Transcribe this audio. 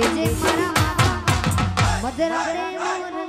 જે જે મારા મામા મધરાતે મોર